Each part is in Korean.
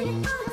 아왜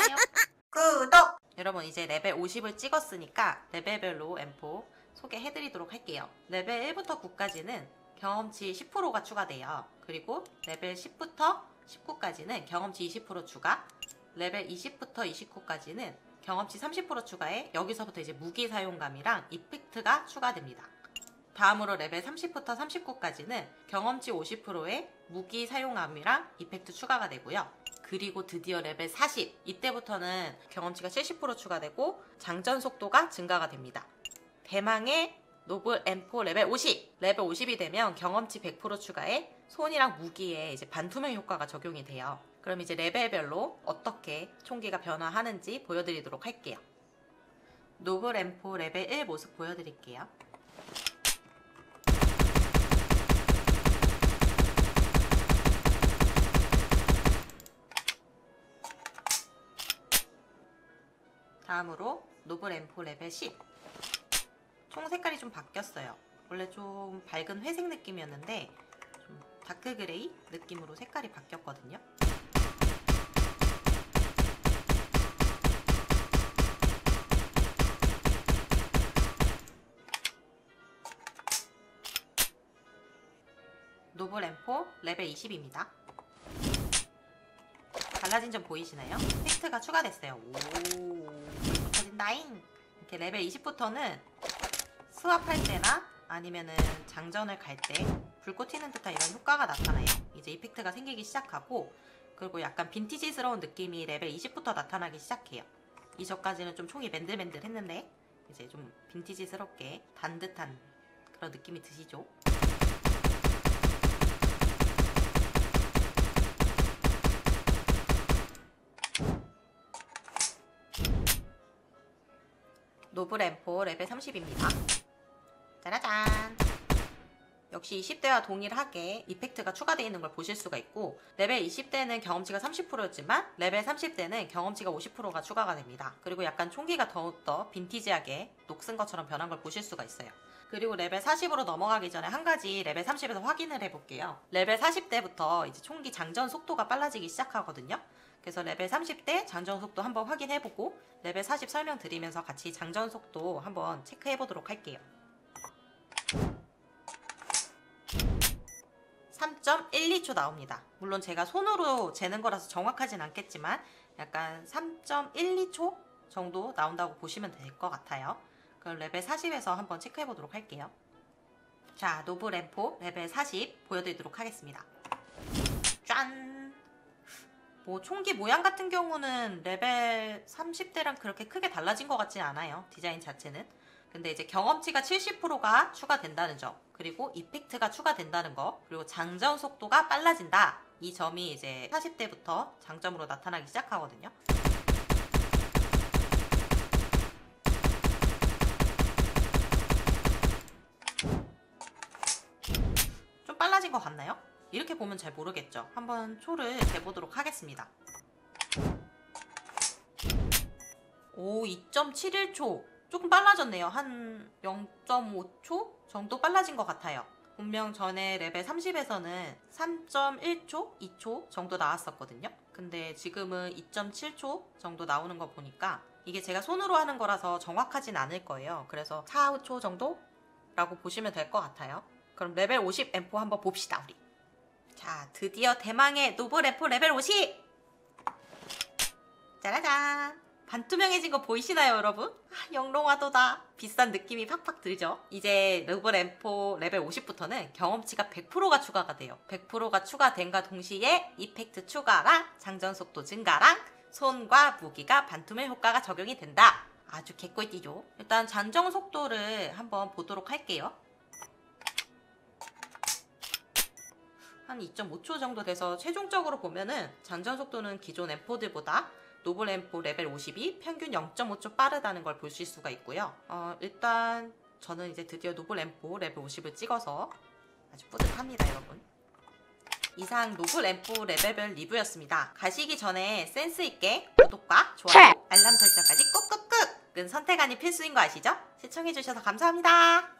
했다요. 구독! 여러분 이제 레벨 50을 찍었으니까 레벨별로 M4 소개해드리도록 할게요. 레벨 1부터 9까지는 경험치 10%가 추가돼요. 그리고 레벨 10부터 19까지는 경험치 20% 추가, 레벨 20부터 29까지는 경험치 30% 추가해 여기서부터 이제 무기 사용감이랑 effect가 추가됩니다. 다음으로 레벨 30부터 39까지는 경험치 50%의 무기 사용감이랑 effect 추가가 되고요. 그리고 드디어 레벨 40 이때부터는 경험치가 70% 추가되고 장전 속도가 증가가 됩니다. 대망의 Noble M4 레벨 50 레벨 50이 되면 경험치 100% 추가해 손이랑 무기에 이제 반투명 효과가 적용이 돼요. 그럼 이제 레벨별로 어떻게 총기가 변화하는지 보여드리도록 할게요. Noble M4 레벨 1 모습 보여드릴게요. 다음으로 Noble M4 레벨 10. 총 색깔이 좀 바뀌었어요. 원래 좀 밝은 회색 느낌이었는데 좀 dark grey 느낌으로 색깔이 바뀌었거든요. Noble M4 레벨 20입니다. 달라진 점 보이시나요? Effect가 추가됐어요. 오, 터진다잉. 이렇게 레벨 20부터는 swap할 때나 아니면은 장전을 갈 때 불꽃 튀는 듯한 이런 효과가 나타나요. 이제 effect가 생기기 시작하고 그리고 약간 빈티지스러운 느낌이 레벨 20부터 나타나기 시작해요. 이전까지는 좀 총이 맨들맨들 했는데 이제 좀 빈티지스럽게 닳은 듯한 그런 느낌이 드시죠? Noble M4 레벨 30입니다. 짜라잔! 역시 20대와 동일하게 effect가 추가되어 있는 걸 보실 수가 있고 레벨 20대는 경험치가 30%였지만 레벨 30대는 경험치가 50%가 추가가 됩니다. 그리고 약간 총기가 더욱더 빈티지하게 녹슨 것처럼 변한 걸 보실 수가 있어요. 그리고 레벨 40으로 넘어가기 전에 한 가지 레벨 30에서 확인을 해볼게요. 레벨 40대부터 이제 총기 장전 속도가 빨라지기 시작하거든요. 그래서 레벨 30대 장전 속도 한번 확인해 보고 레벨 40 설명 드리면서 같이 장전 속도 한번 체크해 보도록 할게요. 3.12초 나옵니다. 물론 제가 손으로 재는 거라서 정확하진 않겠지만 약간 3.12초 정도 나온다고 보시면 될 것 같아요. 그럼 레벨 40에서 한번 체크해 보도록 할게요. 자, Noble M4 레벨 40 보여드리도록 하겠습니다. 짠! 뭐 총기 모양 같은 경우는 레벨 30대랑 그렇게 크게 달라진 것 같진 않아요. 디자인 자체는. 근데 이제 경험치가 70%가 추가된다는 점, 그리고 이펙트가 추가된다는 거, 그리고 장전 속도가 빨라진다. 이 점이 이제 40대부터 장점으로 나타나기 시작하거든요. 좀 빨라진 것 같나요? 이렇게 보면 잘 모르겠죠. 한번 초를 재보도록 하겠습니다. 오, 2.71초. 조금 빨라졌네요. 한 0.5초 정도 빨라진 것 같아요. 분명 전에 레벨 30에서는 3.1초, 2초 정도 나왔었거든요. 근데 지금은 2.7초 정도 나오는 거 보니까 이게 제가 손으로 하는 거라서 정확하진 않을 거예요. 그래서 4, 5초 정도라고 보시면 될 것 같아요. 그럼 레벨 50 M4 한번 봅시다, 우리. 자, 드디어 대망의 노블 M4 레벨 50! 짜라잔! 반투명해진 거 보이시나요, 여러분? 아, 영롱하도다. 비싼 느낌이 팍팍 들죠? 이제 M4 레벨 50부터는 경험치가 100%가 추가가 돼요. 100%가 추가된과 동시에 이펙트 추가랑 장전 속도 증가랑 손과 무기가 반투명 효과가 적용이 된다. 아주 개꿀띠죠. 일단 장전 속도를 한번 보도록 할게요. 한 2.5초 정도 돼서 최종적으로 보면은 장전 속도는 기존 M4들보다 노블 M4 레벨 50이 평균 0.5초 빠르다는 걸 보실 수가 있고요. 어, 일단 저는 이제 드디어 노블 M4 레벨 50을 찍어서 아주 뿌듯합니다, 여러분. 이상 노블 M4 레벨별 리뷰였습니다. 가시기 전에 센스 있게 구독과 좋아요, 알람 설정까지 꾹꾹꾹 은 선택 아닌 필수인 거 아시죠? 시청해주셔서 감사합니다.